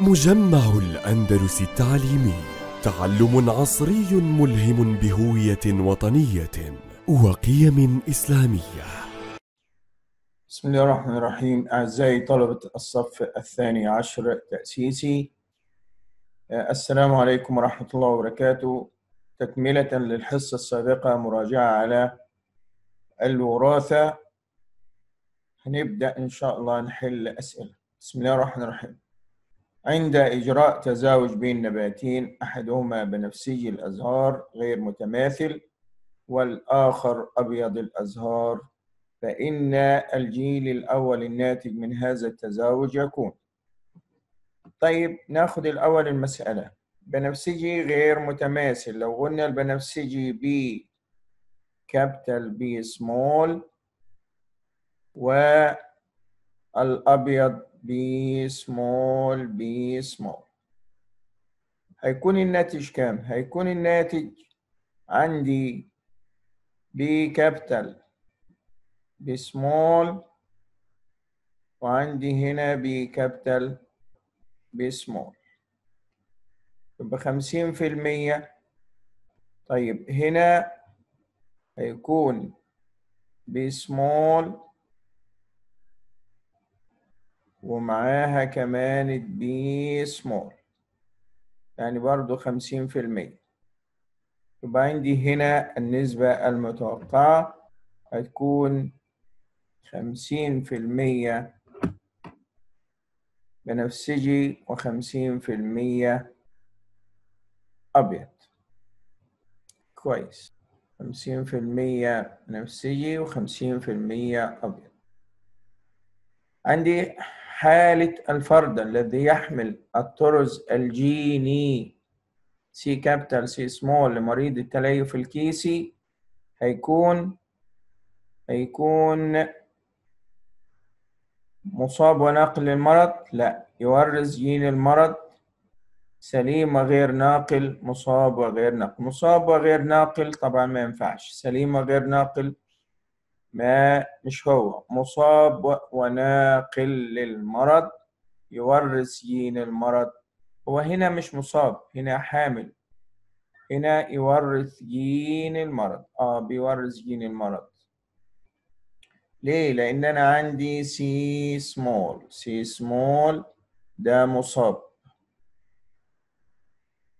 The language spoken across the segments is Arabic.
مجمع الأندلس التعليمي تعلم عصري ملهم بهوية وطنية وقيم إسلامية. بسم الله الرحمن الرحيم. أعزائي طلبة الصف الثاني عشر تأسيسي السلام عليكم ورحمة الله وبركاته. تكملة للحصة السابقة مراجعة على الوراثة. هنبدأ إن شاء الله نحل أسئلة بسم الله الرحمن الرحيم. عند إجراء تزاوج بين نباتين أحدهما بنفسجي الأزهار غير متماثل والآخر أبيض الأزهار. فإن الجيل الأول الناتج من هذا التزاوج يكون. طيب ناخد الأول المسألة. بنفسجي غير متماثل. لو قلنا البنفسجي بي capital B small والأبيض B small B small هيكون الناتج كام؟ هيكون الناتج عندي B capital B small وعندي هنا B capital B small يبقى خمسين في المية. طيب هنا هيكون B small ومعاها كمان B small يعني برضو خمسين في المية. يبقى عندي هنا النسبة المتوقعة هتكون خمسين في المية بنفسجي وخمسين في المية أبيض. كويس. خمسين في المية بنفسجي وخمسين في المية أبيض. عندي حالة الفرد الذي يحمل الطرز الجيني. C capital C small لمريض التليف الكيسي. هيكون هيكون مصاب وناقل للمرض لا. يورث جين المرض. سليم وغير ناقل مصاب وغير ناقل. مصاب وغير ناقل طبعا ما ينفعش. سليم وغير ناقل ما مش هو. مصاب وناقل للمرض يورث جين المرض. هو هنا مش مصاب هنا حامل. هنا يورث جين المرض. آه بيورث جين المرض. ليه؟ لأن أنا عندي C small C small ده مصاب.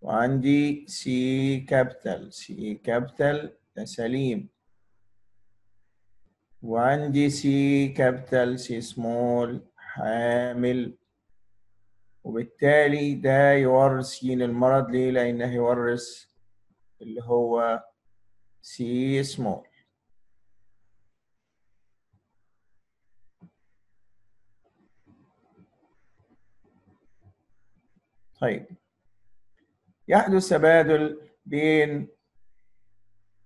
وعندي C capital C capital ده سليم. وعندي C capital C small حامل. وبالتالي ده يورث جين المرض. ليه؟ لأنه يورث اللي هو C small. طيب. يحدث تبادل بين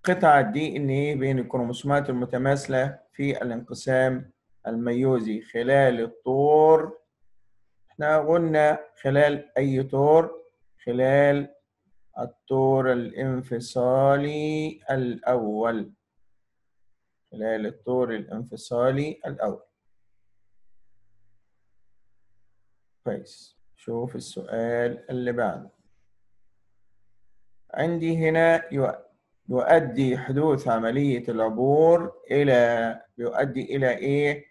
قطع ال DNA بين الكروموسومات المتماثلة في الانقسام الميوزي خلال الطور. إحنا قلنا خلال أي طور؟ خلال الطور الانفصالي الأول. خلال الطور الانفصالي الأول. كويس. شوف السؤال اللي بعده. عندي هنا يؤدي حدوث عملية العبور إلى يؤدي إلى إيه؟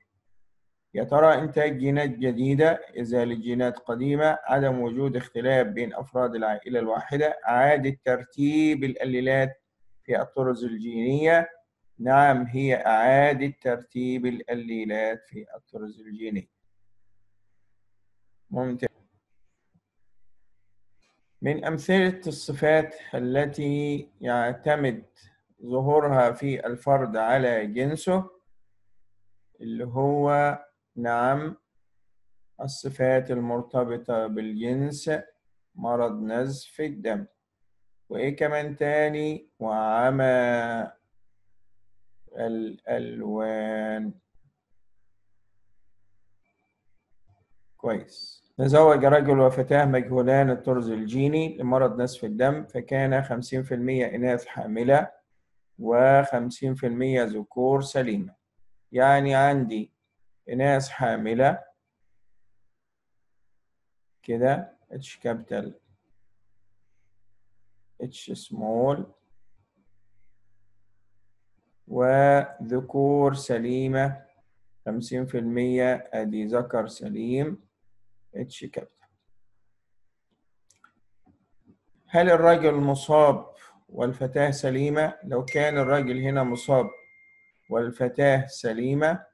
يا ترى إنتاج جينات جديدة إزالة جينات قديمة عدم وجود اختلاف بين أفراد العائلة الواحدة إعادة ترتيب الأليلات في الطرز الجينية. نعم هي إعادة ترتيب الأليلات في الطرز الجينية ممتاز. من أمثلة الصفات التي يعتمد ظهورها في الفرد على جنسه اللي هو نعم الصفات المرتبطة بالجنس مرض نزف الدم. وإيه كمان تاني؟ وعمى الألوان. كويس. تزوج رجل وفتاة مجهولان الطرز الجيني لمرض نزف الدم فكان 50% إناث حاملة و50% ذكور سليمة. يعني عندي إناث حاملة كده اتش كابيتال اتش سمول وذكور سليمة خمسين في المية أدي ذكر سليم. H capital هل الرجل مصاب والفتاة سليمة؟ لو كان الرجل هنا مصاب والفتاة سليمة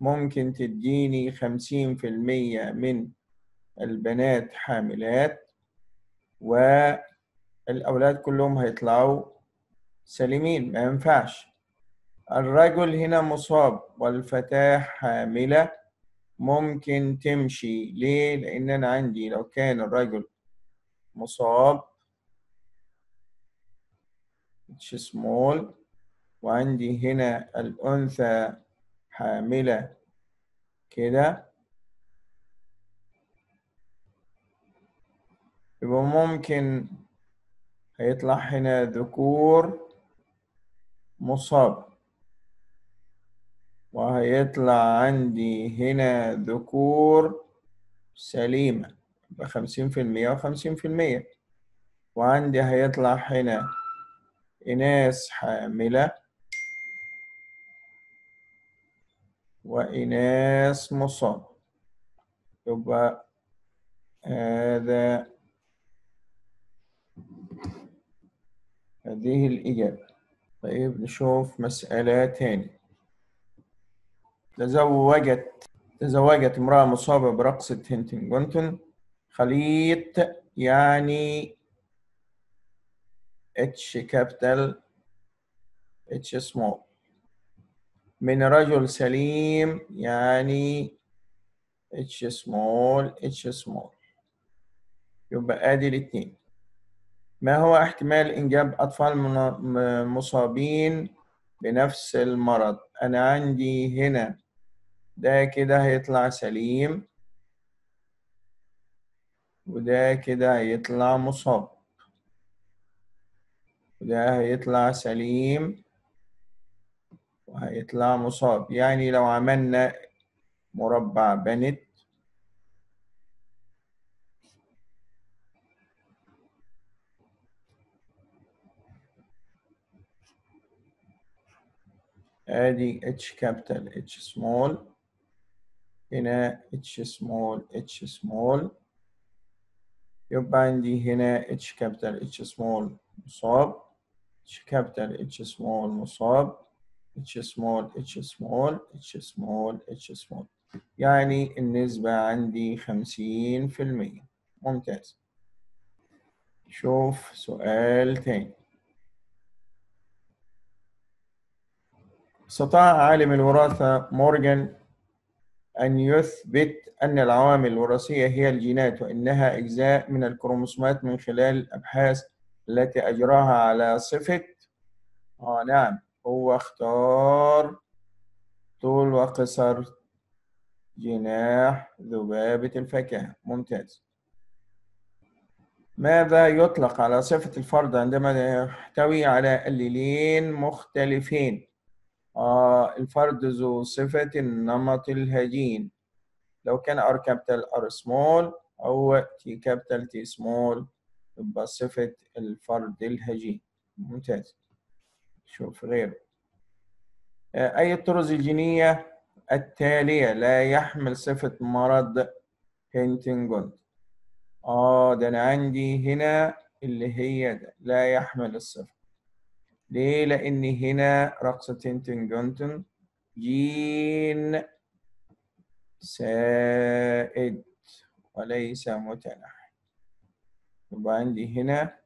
ممكن تديني خمسين في المية من البنات حاملات والأولاد كلهم هيطلعوا سليمين ما ينفعش الرجل هنا مصاب والفتاة حاملة ممكن تمشي ليه؟ لأن أنا عندي لو كان الرجل مصاب اتش سمول وعندي هنا الأنثى حاملة كده يبقى ممكن هيطلع هنا ذكور مصاب وهيطلع عندي هنا ذكور سليمة. يبقى خمسين في المية وخمسين في المية. وعندي هيطلع هنا إناث حاملة وإناث مصاب. يبقى هذا هذه الإجابة. طيب نشوف مسألة تاني تزوجت تزوجت امرأة مصابة برقصة هنتنجونتون خليط يعني اتش كابيتال اتش سمول من رجل سليم يعني H small H small يبقى آدي الاثنين ما هو احتمال إنجاب أطفال مصابين بنفس المرض؟ أنا عندي هنا ده كده هيطلع سليم وده كده هيطلع مصاب. وده هيطلع سليم وهيطلع مصاب. يعني لو عملنا مربع بنت آدي اتش كابيتال اتش سمول هنا اتش سمول اتش سمول يبقى عندي هنا اتش كابيتال اتش سمول مصاب. اتش كابيتال اتش سمول مصاب. اتش سمول اتش سمول اتش سمول اتش سمول يعني النسبة عندي خمسين في المية. ممتاز. شوف سؤال تاني. استطاع عالم الوراثة مورغان أن يثبت أن العوامل الوراثية هي الجينات وأنها أجزاء من الكروموسومات من خلال الأبحاث التي أجراها على صفة. آه نعم هو اختار طول وقصر جناح ذبابة الفاكهة. ممتاز. ماذا يطلق على صفة الفرد عندما يحتوي على الليلين مختلفين؟ الفرد ذو صفة النمط الهجين. لو كان R capital R small أو T capital T small يبقى صفة الفرد الهجين. ممتاز. شوف غيره. أي الطرز الجينية التالية لا يحمل صفة مرض هنتنجون آه ده أنا عندي هنا اللي هي ده. لا يحمل الصفة. ليه؟ لأن هنا رقصة هنتنجونتون جين سائد وليس متنح يبقى عندي هنا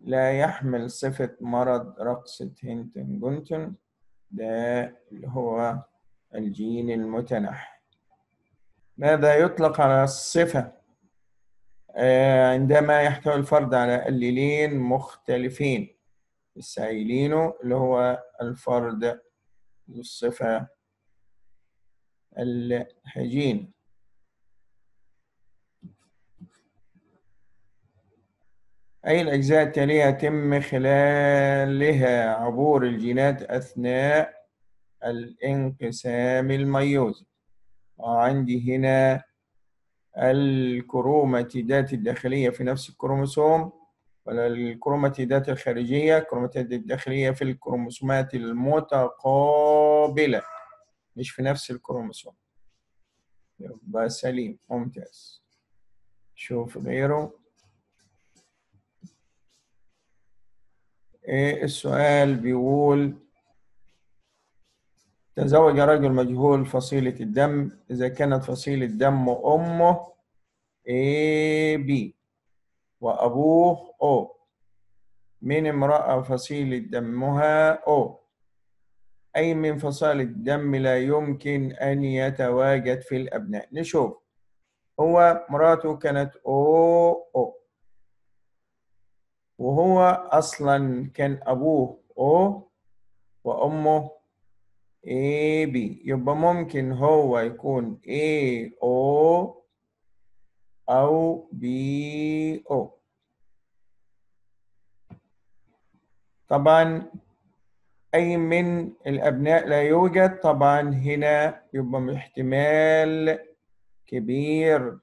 لا يحمل صفة مرض رقصة هنتنجونتون ده اللي هو الجين المتنح ماذا يطلق على الصفة؟ عندما يحتوي الفرد على الليلين مختلفين. السائلين اللي هو الفرد الصفة الهجين أي الأجزاء التالية يتم خلالها عبور الجينات أثناء الانقسام الميوزي وعندي هنا الكروماتيدات الداخلية في نفس الكروموسوم. الكروماتيدات الخارجية. الكروماتيدات الداخلية في الكروموسومات المتقابلة مش في نفس الكروموسوم. يبقى سليم ممتاز. شوف غيره. إيه السؤال؟ بيقول تزوج رجل مجهول فصيلة الدم. إذا كانت فصيلة دم أمه AB وأبوه O من امرأة فصيلة دمها O أي من فصائل الدم لا يمكن أن يتواجد في الأبناء. نشوف. هو مراته كانت أو أو. وهو أصلا كان أبوه أو. وأمه اي بي. يبقى ممكن هو يكون اي أو. أو بي أو. طبعا أي من الأبناء لا يوجد طبعا هنا يبقى احتمال كبير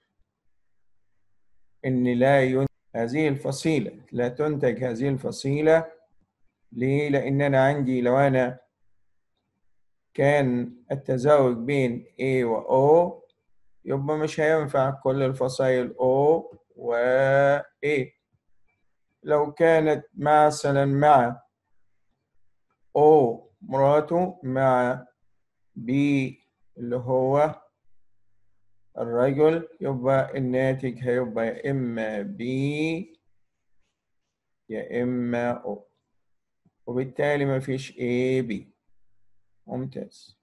إن لا ينتج هذه الفصيلة لا تنتج هذه الفصيلة. ليه؟ لأن أنا عندي لو أنا كان التزاوج بين A و O يبقى مش هينفع كل الفصائل O و A. لو كانت مثلا مع O مراته مع B اللي هو الرجل يبقى الناتج هيبقى يا إما B يا إما O. وبالتالي مفيش A B. ممتاز.